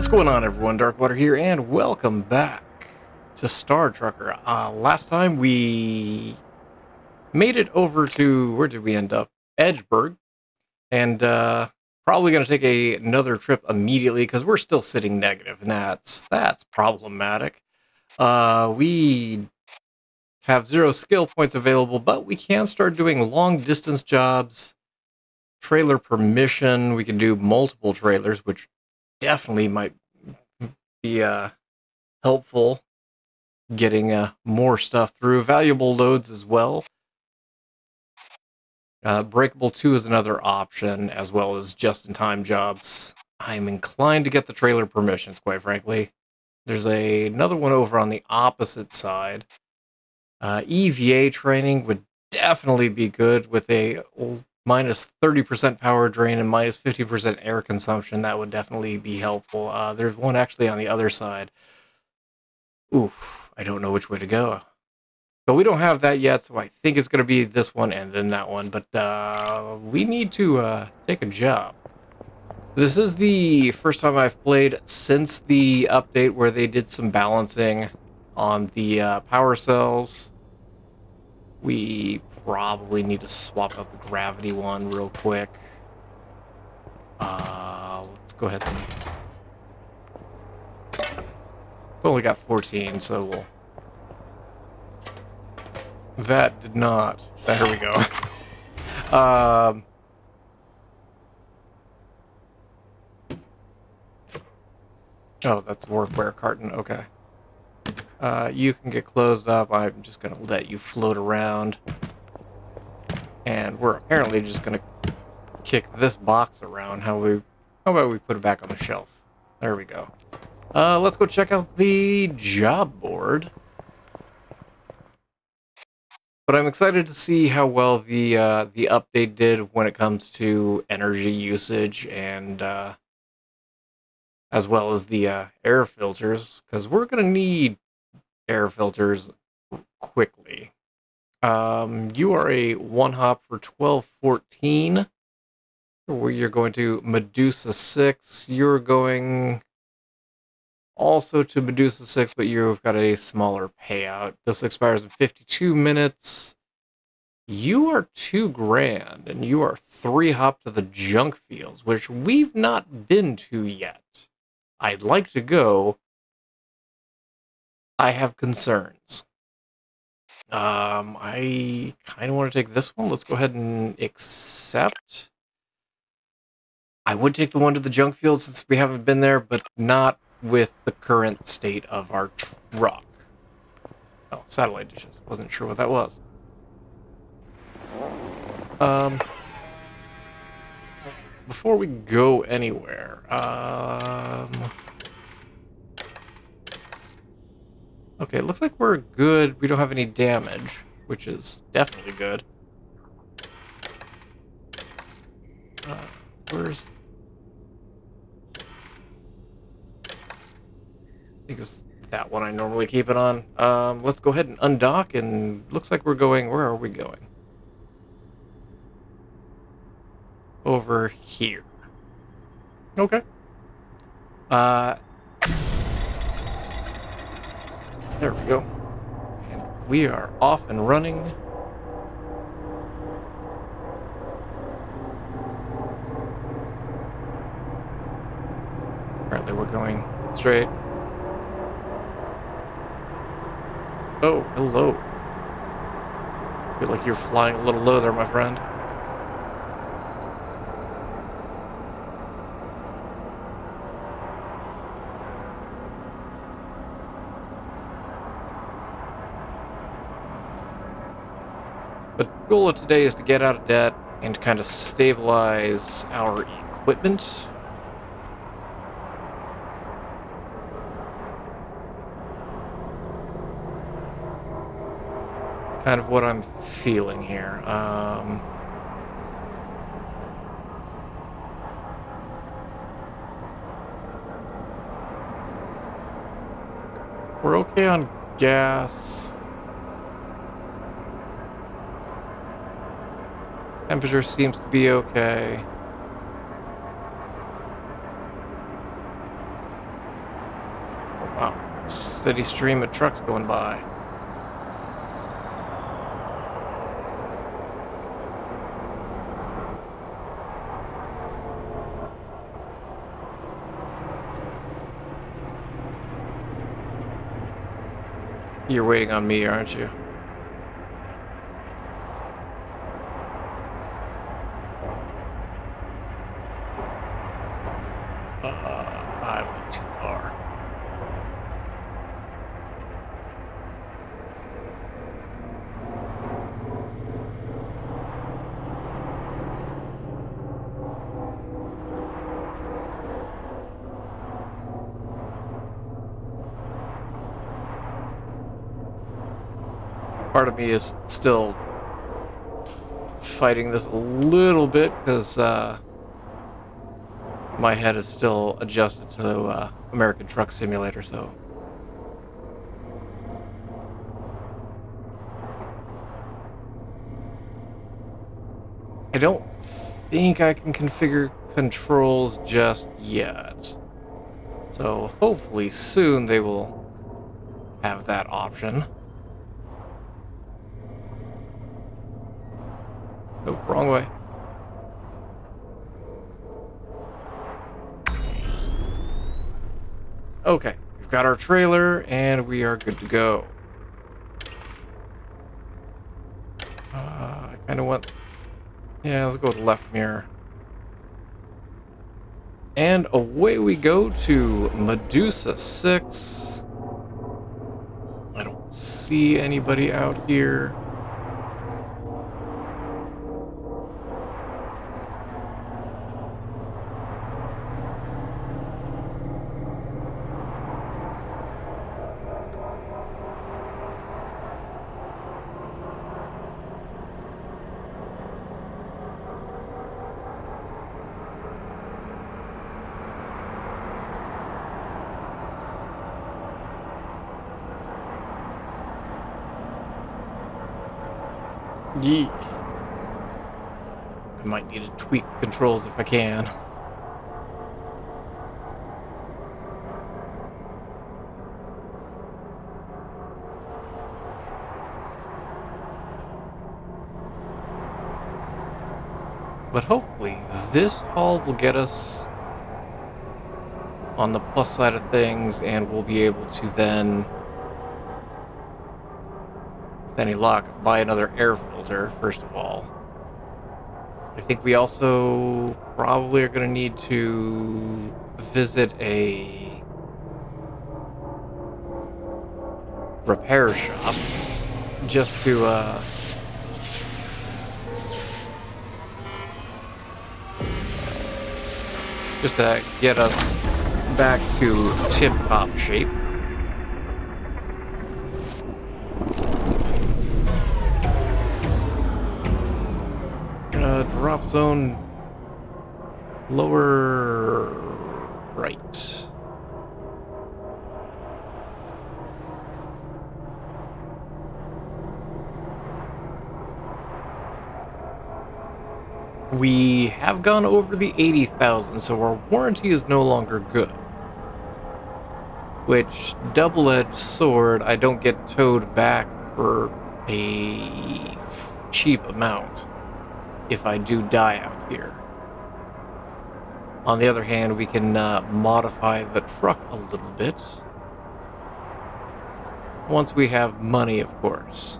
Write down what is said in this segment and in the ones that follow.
What's going on, everyone? Darkwater here, and welcome back to Star Trucker. Uh, last time we made it over to where did we end up? Edgeburg, and uh, probably going to take a, another trip immediately because we're still sitting negative, and that's that's problematic. Uh, we have zero skill points available, but we can start doing long distance jobs. Trailer permission. We can do multiple trailers, which definitely might be uh, helpful getting uh, more stuff through. Valuable loads as well. Uh, Breakable 2 is another option, as well as just-in-time jobs. I'm inclined to get the trailer permissions, quite frankly. There's a, another one over on the opposite side. Uh, EVA training would definitely be good with a minus 30% power drain and minus 50% air consumption. That would definitely be helpful. Uh, there's one actually on the other side. Oof, I don't know which way to go. But we don't have that yet, so I think it's going to be this one and then that one. But uh, we need to uh, take a job. This is the first time I've played since the update where they did some balancing on the uh, power cells. We probably need to swap out the gravity one real quick. Uh, let's go ahead and... It's only got 14, so we'll... That did not. There we go. um... Oh, that's workwear carton. Okay. Uh, you can get closed up. I'm just going to let you float around. And we're apparently just going to kick this box around. How we? How about we put it back on the shelf? There we go. Uh, let's go check out the job board. But I'm excited to see how well the uh, the update did when it comes to energy usage and uh, as well as the uh, air filters, because we're going to need air filters quickly. Um, you are a one hop for 1214. Where you're going to Medusa 6. You're going also to Medusa 6, but you've got a smaller payout. This expires in 52 minutes. You are two grand, and you are three hop to the junk fields, which we've not been to yet. I'd like to go. I have concerns. Um, I kind of want to take this one. Let's go ahead and accept. I would take the one to the junk field since we haven't been there, but not with the current state of our truck. Oh, satellite dishes. Wasn't sure what that was. Um, before we go anywhere, um, okay, it looks like we're good. We don't have any damage, which is definitely good. Uh, where's think it's that one I normally keep it on. Um, let's go ahead and undock, and looks like we're going... Where are we going? Over here. Okay. Uh, there we go. And we are off and running. Apparently we're going straight. Oh, hello. Feel like you're flying a little low there, my friend. The goal of today is to get out of debt and kind of stabilize our equipment kind of what I'm feeling here. Um, we're okay on gas. Temperature seems to be okay. Oh, wow, steady stream of trucks going by. You're waiting on me, aren't you? Uh, I went too far. Part of me is still fighting this a little bit because uh, my head is still adjusted to uh, American Truck Simulator, so. I don't think I can configure controls just yet. So hopefully soon they will have that option. We've got our trailer and we are good to go. Uh, I kind of want... Yeah, let's go with left mirror. And away we go to Medusa 6. I don't see anybody out here. Yeek. I might need to tweak the controls if I can. But hopefully this haul will get us on the plus side of things and we'll be able to then with any luck, buy another air filter, first of all. I think we also probably are going to need to visit a repair shop just to uh, just to get us back to tip-top shape. Drop zone lower right. We have gone over the 80,000, so our warranty is no longer good. Which, double-edged sword, I don't get towed back for a cheap amount if I do die out here. On the other hand, we can uh, modify the truck a little bit. Once we have money, of course.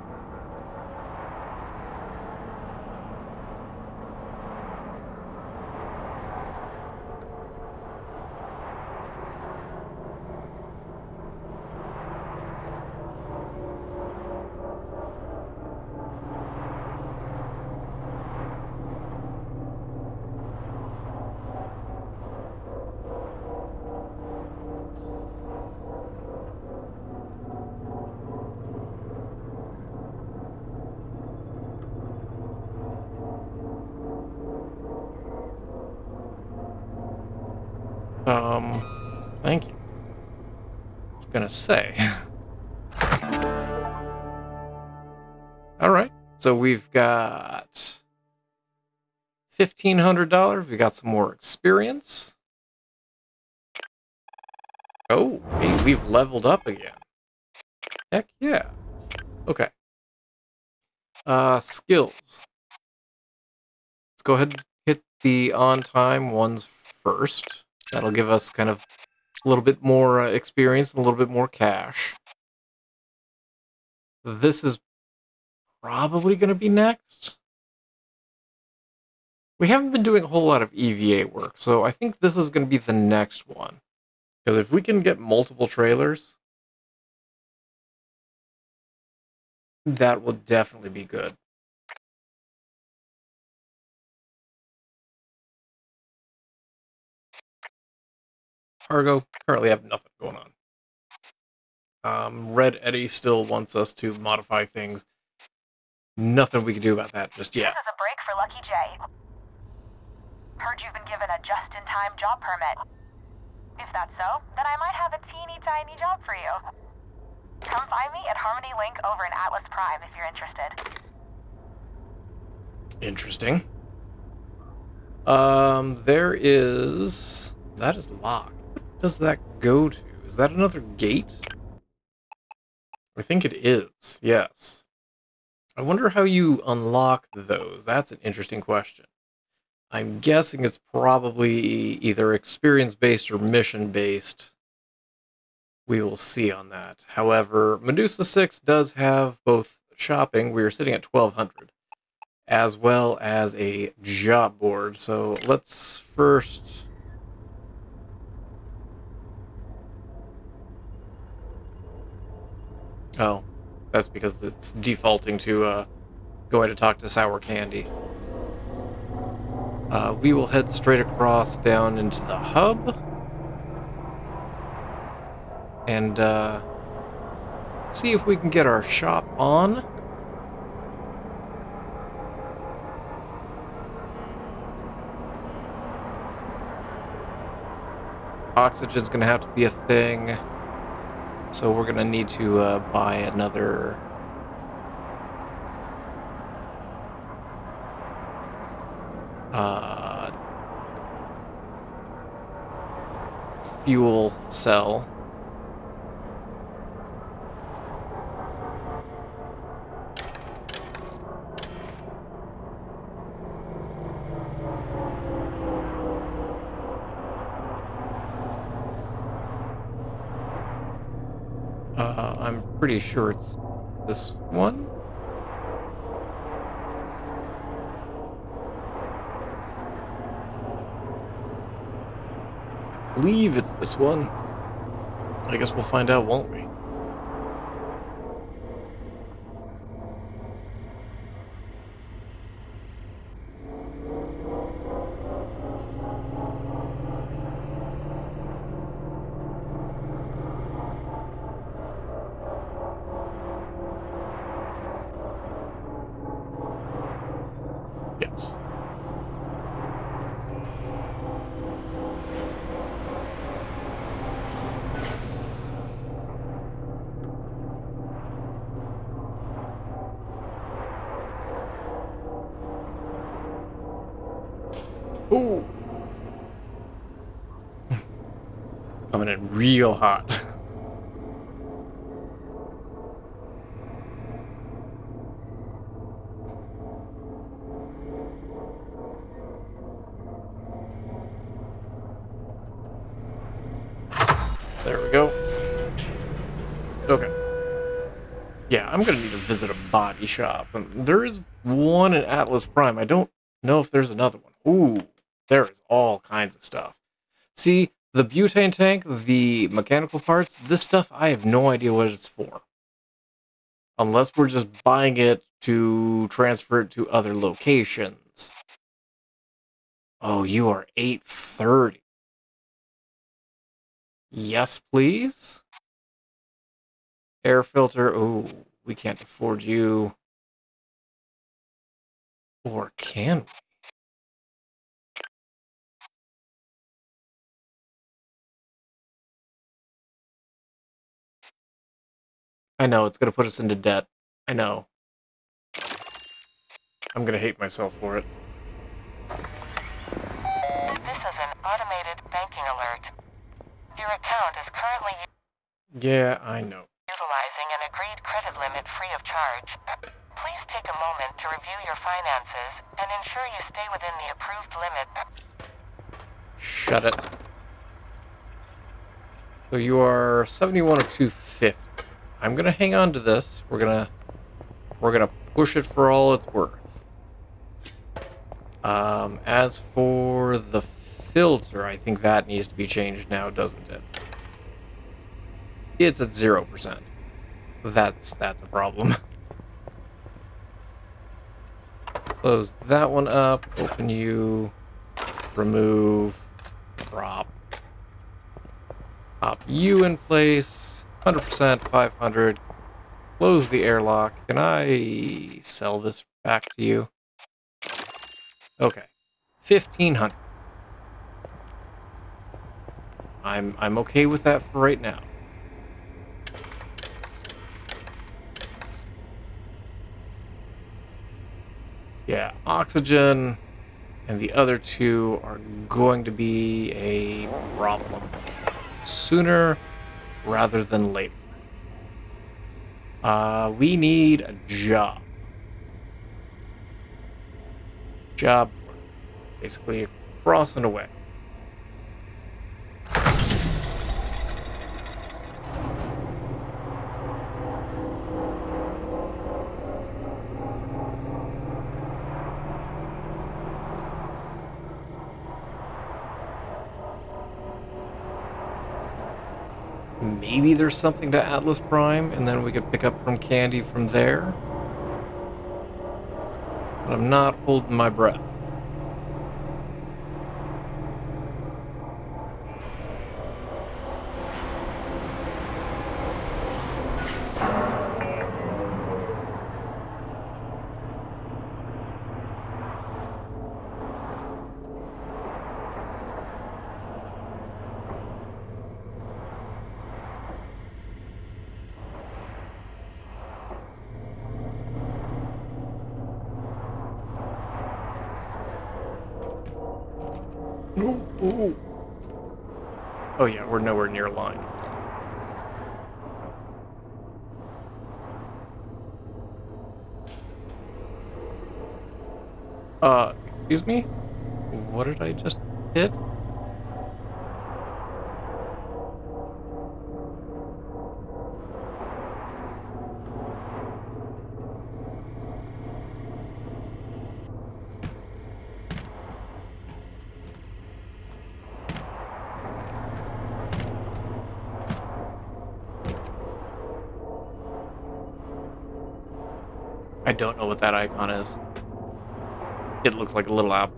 Um, thank you. I was gonna say. All right, so we've got fifteen hundred dollars. We got some more experience. Oh, hey, we've leveled up again. Heck yeah. Okay. Uh, skills. Let's go ahead and hit the on-time ones first. That'll give us kind of a little bit more uh, experience and a little bit more cash. This is probably going to be next. We haven't been doing a whole lot of EVA work, so I think this is going to be the next one. Because if we can get multiple trailers, that will definitely be good. Cargo, currently have nothing going on. Um, Red Eddie still wants us to modify things. Nothing we can do about that just yet. This is a break for Lucky J. Heard you've been given a just-in-time job permit. If that's so, then I might have a teeny tiny job for you. Come find me at Harmony Link over in Atlas Prime if you're interested. Interesting. Um, there is... That is locked. Does that go to? Is that another gate? I think it is, yes. I wonder how you unlock those. That's an interesting question. I'm guessing it's probably either experience-based or mission-based. We will see on that. However, Medusa 6 does have both shopping, we are sitting at 1200, as well as a job board. So let's first... Oh, that's because it's defaulting to uh, going to talk to Sour Candy. Uh, we will head straight across down into the hub. And uh, see if we can get our shop on. Oxygen's to have to be a thing. So we're going to need to uh, buy another... Uh, fuel cell. Uh, I'm pretty sure it's this one. I believe it's this one. I guess we'll find out, won't we? Yes. Ooh. Coming in real hot. There we go. Okay. Yeah, I'm gonna need to visit a body shop. And there is one in Atlas Prime. I don't know if there's another one. Ooh, there is all kinds of stuff. See, the butane tank, the mechanical parts, this stuff, I have no idea what it's for. Unless we're just buying it to transfer it to other locations. Oh, you are 830. Yes, please. Air filter. Oh, we can't afford you. Or can we? I know, it's going to put us into debt. I know. I'm going to hate myself for it. This is an automated banking alert. Your account is currently Yeah, I know. Utilizing an agreed credit limit free of charge. Please take a moment to review your finances and ensure you stay within the approved limit. Shut it. So you are 71 or 250. I'm gonna hang on to this. We're gonna we're gonna push it for all it's worth. Um, as for the filter, I think that needs to be changed now, doesn't it? It's at zero percent. That's that's a problem. Close that one up. Open you. Remove. Drop. Pop you in place. 100%, 500. Close the airlock. Can I sell this back to you? Okay. 1500. I'm I'm okay with that for right now. Yeah, oxygen and the other two are going to be a problem sooner rather than later. Uh, we need a job. Job, basically across and away. Maybe there's something to Atlas Prime, and then we could pick up from Candy from there. But I'm not holding my breath. Ooh, ooh. Oh yeah, we're nowhere near line. Uh, excuse me? What did I just hit? That icon is. It looks like a little apple.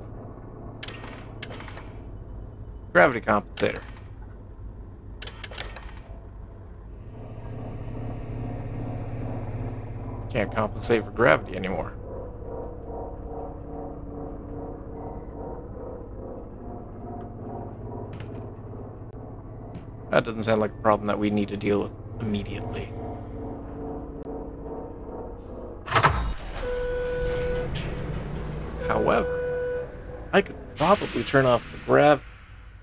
Gravity compensator. Can't compensate for gravity anymore. That doesn't sound like a problem that we need to deal with immediately. However, I could probably turn off the grav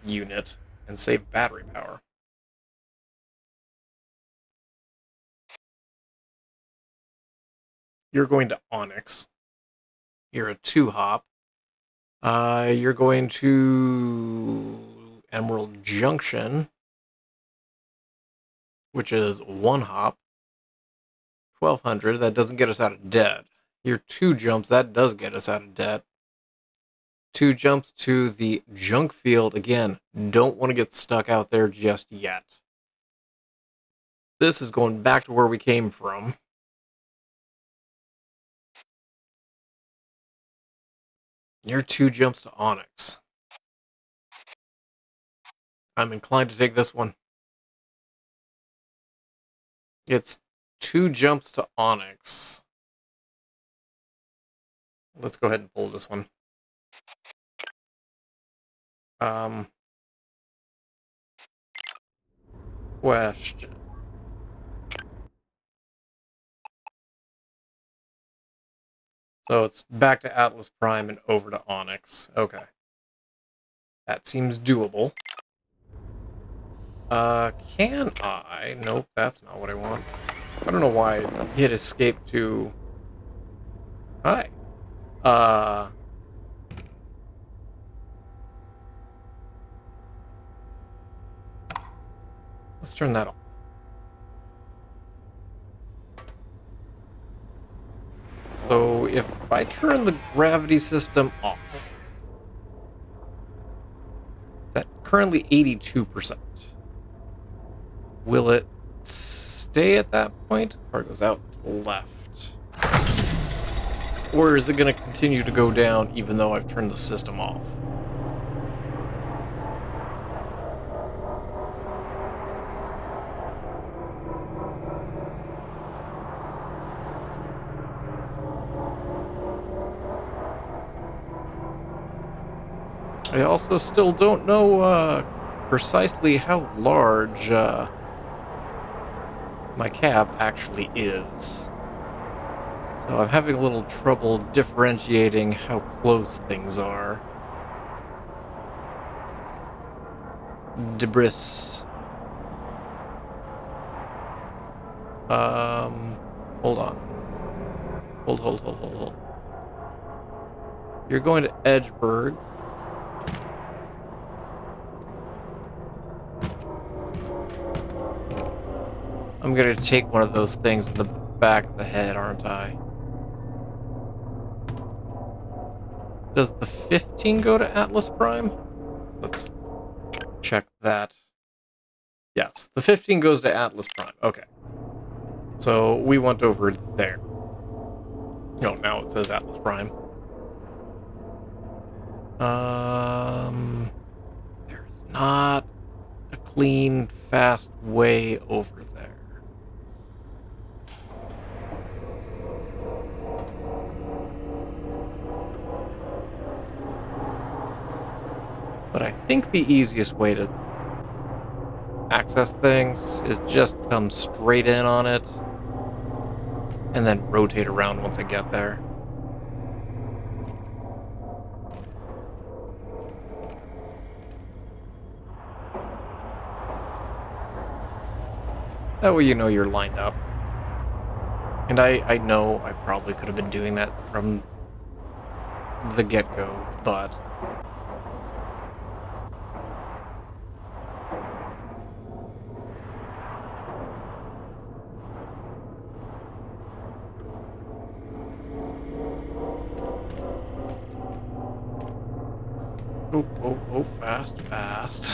unit and save battery power. You're going to Onyx. You're a two hop. Uh, you're going to Emerald Junction, which is one hop. 1200. That doesn't get us out of debt. Your two jumps, that does get us out of debt. Two jumps to the junk field. Again, don't want to get stuck out there just yet. This is going back to where we came from. Your two jumps to Onyx. I'm inclined to take this one. It's two jumps to Onyx. Let's go ahead and pull this one. Um, question. So it's back to Atlas Prime and over to Onyx. Okay. That seems doable. Uh, can I? Nope, that's not what I want. I don't know why I hit escape to... Hi. Uh... Let's turn that off. So if I turn the gravity system off, that currently 82%. Will it stay at that point? Or goes out to the left? Or is it going to continue to go down even though I've turned the system off? I also still don't know uh, precisely how large uh, my cab actually is. So I'm having a little trouble differentiating how close things are. Debris. Um, hold on. Hold, hold, hold, hold, hold. You're going to Edgeburg. I'm gonna take one of those things in the back of the head, aren't I? Does the 15 go to Atlas Prime? Let's check that. Yes, the 15 goes to Atlas Prime. Okay. So we went over there. No, now it says Atlas Prime. Um, there's not a clean, fast way over there. But I think the easiest way to access things is just come straight in on it and then rotate around once I get there. That way you know you're lined up. And I, I know I probably could have been doing that from the get-go, but... Oh, oh, oh, fast, fast.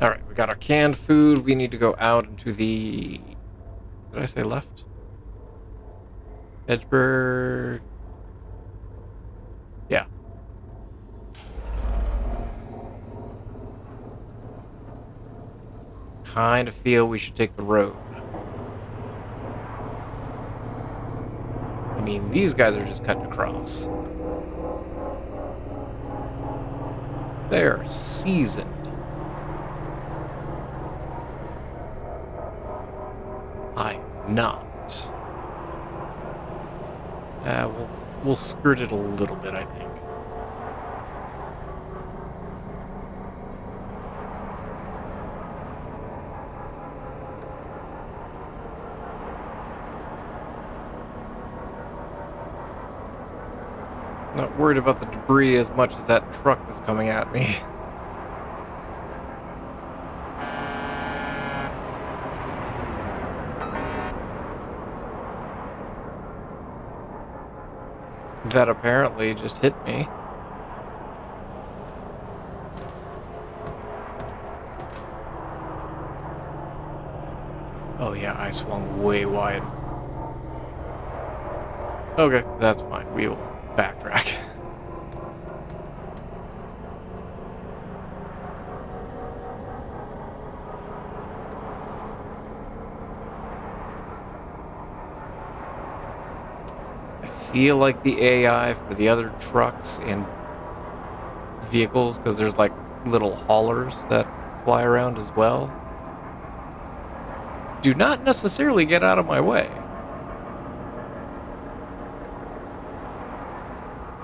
Alright, we got our canned food. We need to go out into the... Did I say left? Edgeburg... Yeah. Kind of feel we should take the road. I mean, these guys are just cutting across. They're seasoned. I'm not. Uh, we'll, we'll skirt it a little bit, I think. Not worried about the debris as much as that truck that's coming at me. that apparently just hit me. Oh yeah, I swung way wide. Okay, that's fine. We will backtrack. I feel like the AI for the other trucks and vehicles because there's like little haulers that fly around as well. do not necessarily get out of my way.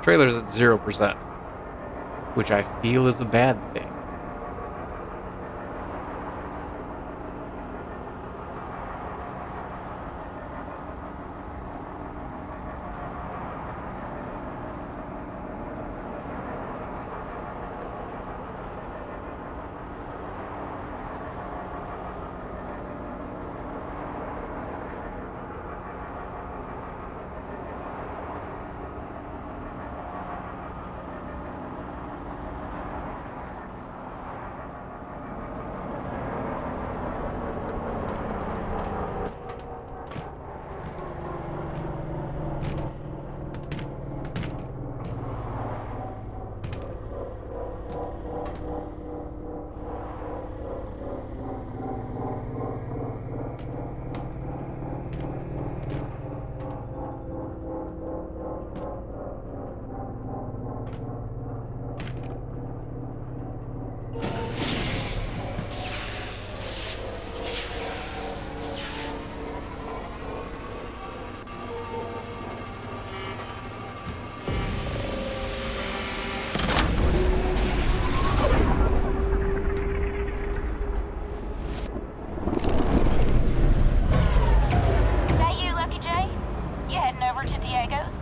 Trailer's at 0%, which I feel is a bad thing. Is that you, Lucky J? You heading over to Diego's?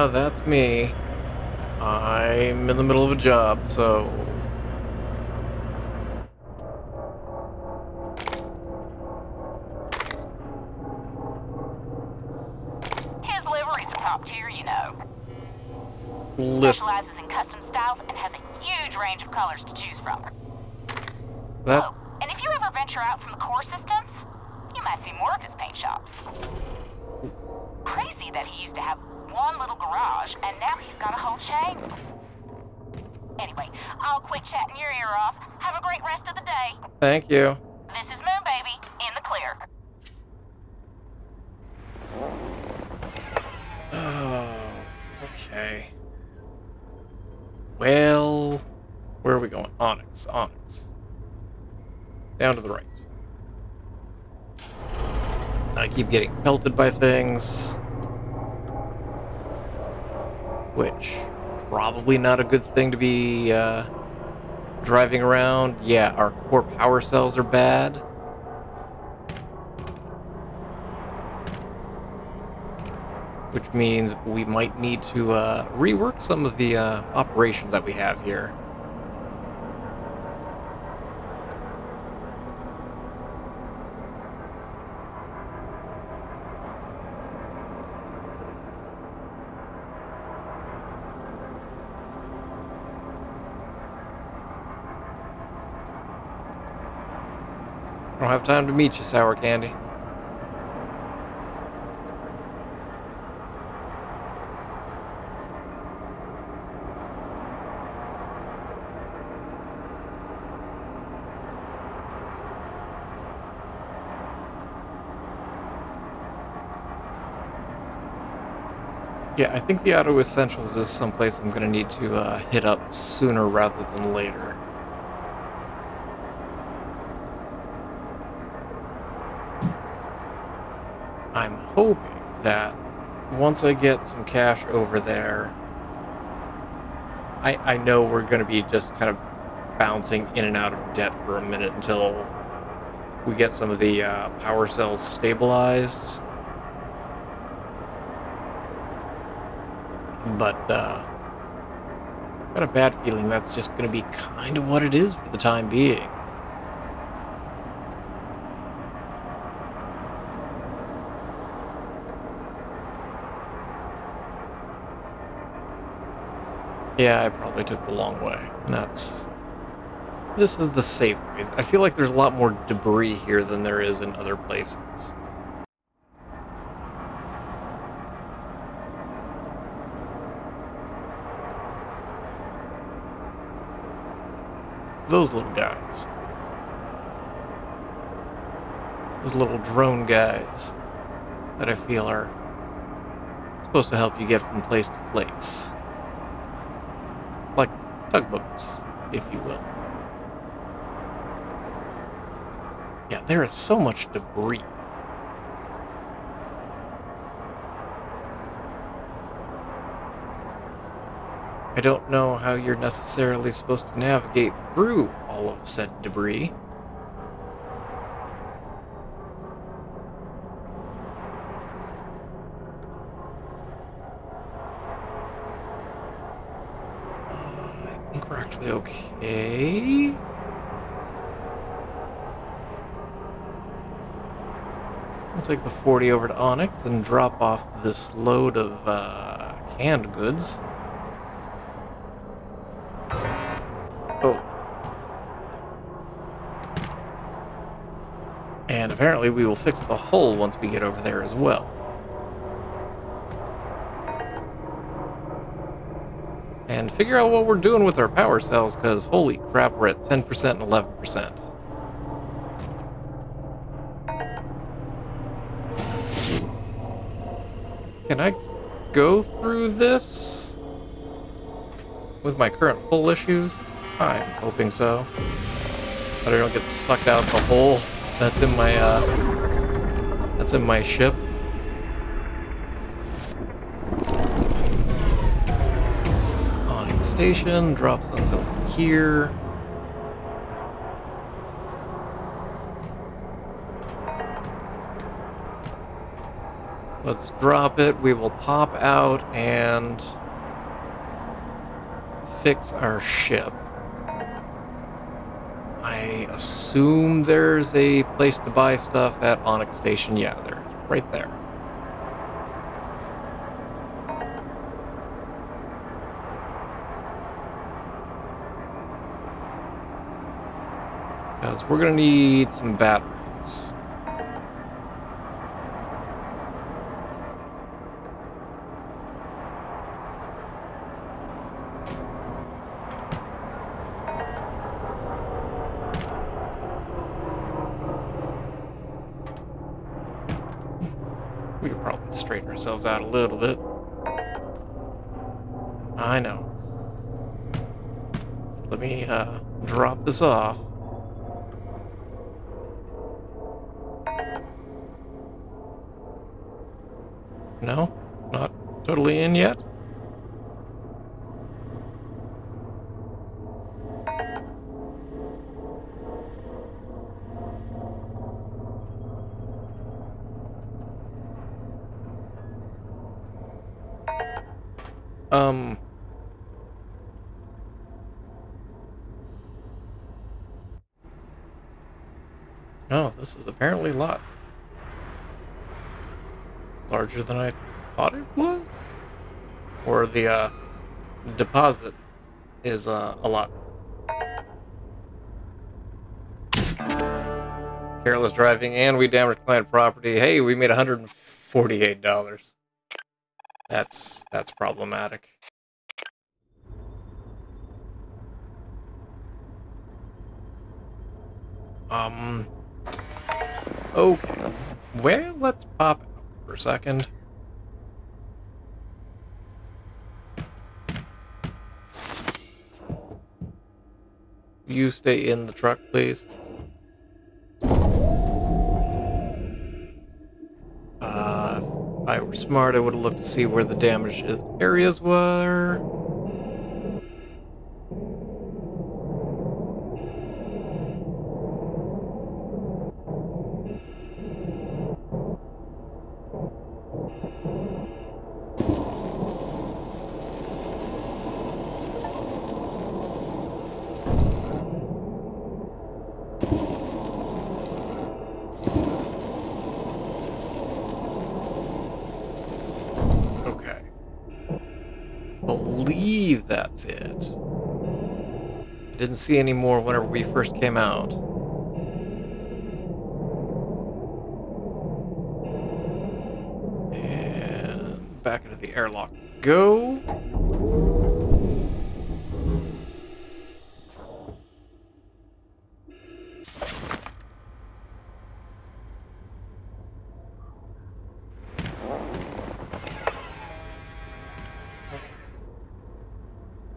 Yeah, that's me. I'm in the middle of a job, so. His livery's a top tier, you know. Listen, Specializes in custom styles and has a huge range of colors to choose from. that's. Oh, and if you ever venture out from the core systems, you might see more of his paint shops. Crazy that he used to have one little garage, and now he's got a whole chain. Anyway, I'll quit chatting your ear off. Have a great rest of the day. Thank you. This is Moon Baby, in the clear. Oh, okay. Well, where are we going? Onyx, Onyx. Down to the right. I keep getting pelted by things. Which, probably not a good thing to be uh, driving around. Yeah, our core power cells are bad. which means we might need to uh, rework some of the uh, operations that we have here. I don't have time to meet you, sour candy. Yeah, I think the Auto Essentials is someplace I'm going to need to uh, hit up sooner rather than later. I'm hoping that once I get some cash over there, I, I know we're going to be just kind of bouncing in and out of debt for a minute until we get some of the uh, power cells stabilized. but uh, got a bad feeling that's just going to be kind of what it is for the time being. Yeah, I probably took the long way. That's. This is the safe way. I feel like there's a lot more debris here than there is in other places. those little guys. Those little drone guys that I feel are supposed to help you get from place to place. Tugboats, if you will. Yeah, there is so much debris. I don't know how you're necessarily supposed to navigate through all of said debris. Uh, I think we're actually okay. I'll take the 40 over to Onyx and drop off this load of uh, canned goods. Oh. And apparently we will fix the hole once we get over there as well. And figure out what we're doing with our power cells, because holy crap, we're at 10% and 11%. Can I go through this with my current hull issues? I'm hoping so. But I don't get sucked out the hole that's in my uh that's in my ship. Awning station, drop zones over here. Let's drop it. We will pop out and fix our ship. I assume there's a place to buy stuff at Onyx Station. Yeah, there, right there. Because we're gonna need some batteries. We could probably straighten ourselves out a little bit. I know. So let me uh, drop this off. No? Not totally in yet? Um. Oh, this is apparently a lot larger than I thought it was. Or the uh, deposit is uh, a lot. Careless driving, and we damaged client property. Hey, we made $148. That's that's problematic. Um. Okay. Well, let's pop out for a second. You stay in the truck, please. Uh, if I were smart, I would have looked to see where the damaged areas were. See any more whenever we first came out. And back into the airlock. Go.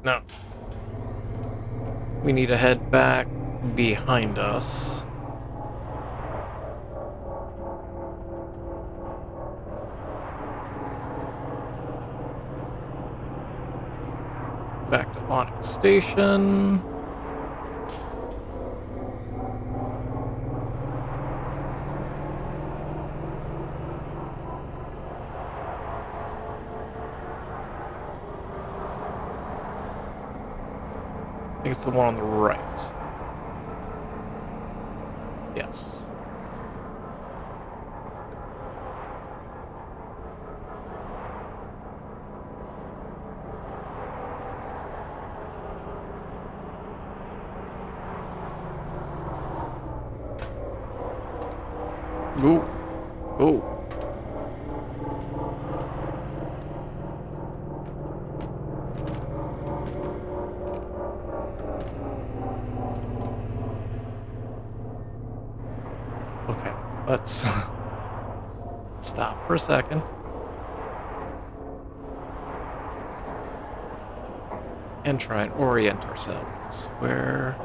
No. We need to head back behind us. Back to Onyx Station. The one on the right. Yes. Ooh. Ooh. Okay, let's stop for a second. And try and orient ourselves. Where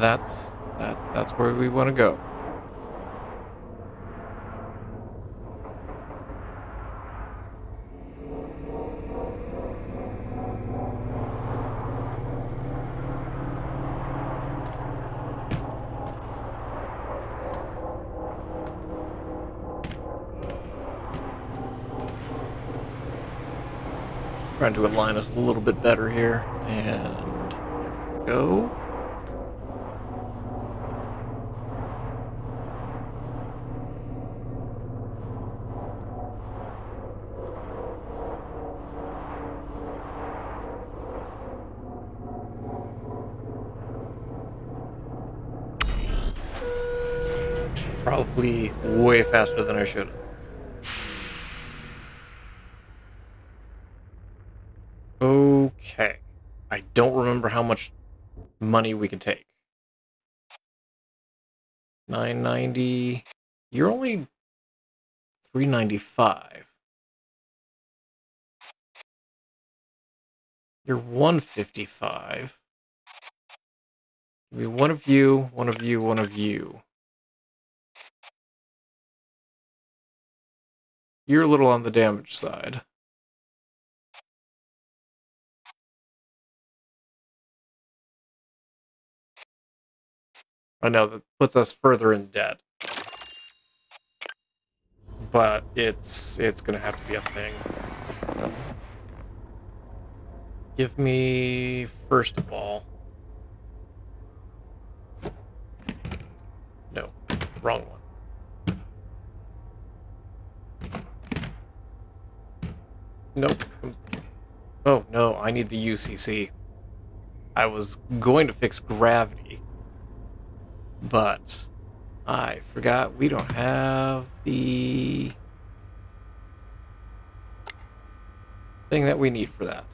that's that's that's where we want to go. Trying to align us a little bit better here. And go. Probably way faster than I should have. Okay. I don't remember how much money we can take. 990. You're only 395. You're 155. Give me one of you, one of you, one of you. You're a little on the damage side. I know that puts us further in debt. But it's it's gonna have to be a thing. Give me first of all. No, wrong one. Nope. Oh no, I need the UCC. I was going to fix gravity. But I forgot we don't have the thing that we need for that.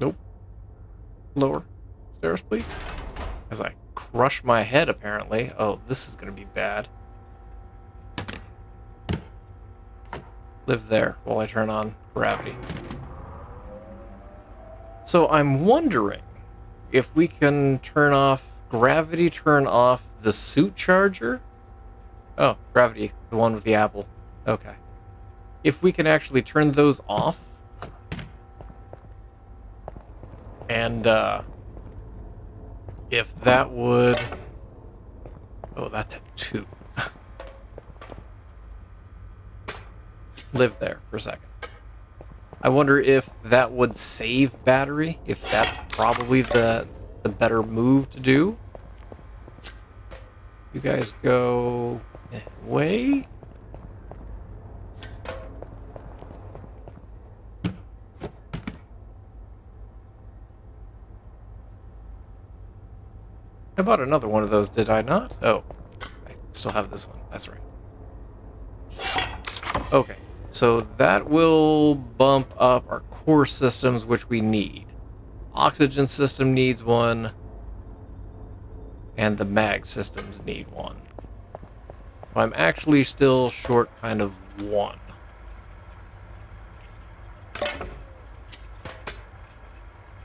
Nope. Lower. Stairs, please. As I crush my head, apparently. Oh, this is going to be bad. Live there while I turn on gravity. So I'm wondering if we can turn off gravity, turn off the suit charger. Oh, gravity, the one with the apple. Okay. If we can actually turn those off and uh, if that would... Oh, that's a 2. Live there for a second. I wonder if that would save battery, if that's probably the, the better move to do. You guys go eh, away. I bought another one of those, did I not? Oh, I still have this one. That's right. Okay, so that will bump up our core systems, which we need. Oxygen system needs one, and the mag systems need one. So I'm actually still short kind of one.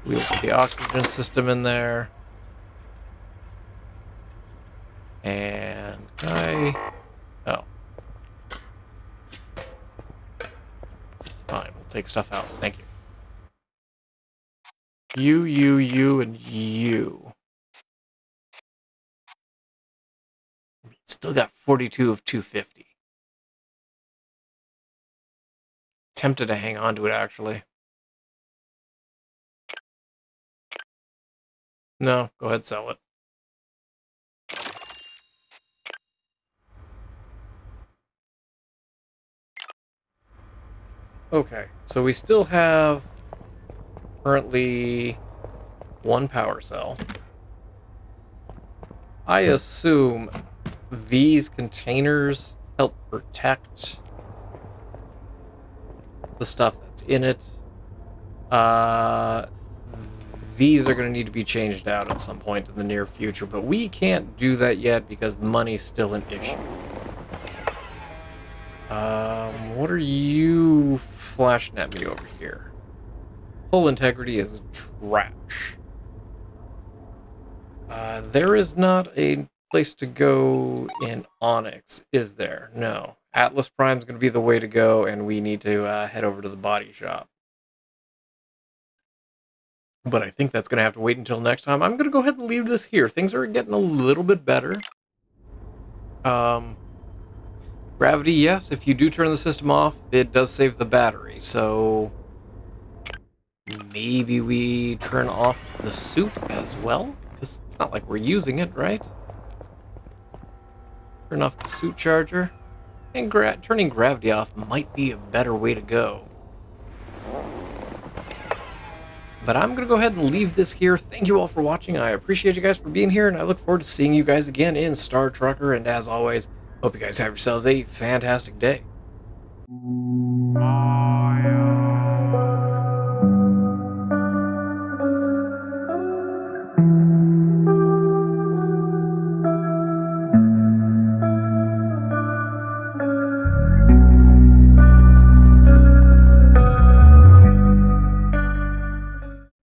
We'll put the oxygen system in there. Take stuff out. Thank you. You, you, you, and you. Still got 42 of 250. Tempted to hang on to it, actually. No, go ahead, sell it. Okay, so we still have currently one power cell. I assume these containers help protect the stuff that's in it. Uh, these are going to need to be changed out at some point in the near future, but we can't do that yet because money's still an issue. Um, what are you flashing at me over here? Hull integrity is trash. Uh, there is not a place to go in Onyx, is there? No. Atlas Prime is going to be the way to go, and we need to uh, head over to the body shop. But I think that's going to have to wait until next time. I'm going to go ahead and leave this here. Things are getting a little bit better. Um, gravity, yes. If you do turn the system off, it does save the battery. So maybe we turn off the suit as well? Because it's not like we're using it, right? Turn off the suit charger. And gra turning gravity off might be a better way to go. But I'm going to go ahead and leave this here. Thank you all for watching. I appreciate you guys for being here, and I look forward to seeing you guys again in Star Trucker. And as always, Hope you guys have yourselves a fantastic day.